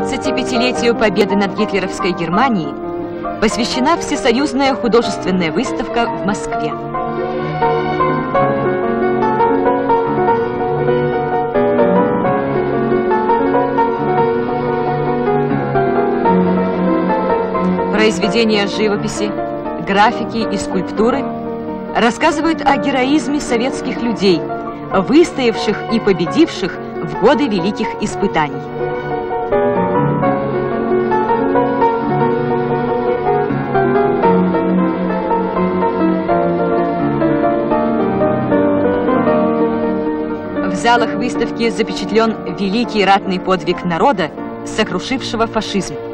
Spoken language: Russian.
25-летию победы над гитлеровской Германией посвящена Всесоюзная художественная выставка в Москве. Произведения живописи, графики и скульптуры рассказывают о героизме советских людей, выстоявших и победивших в годы великих испытаний. Залах выставки запечатлен великий ратный подвиг народа, сокрушившего фашизм.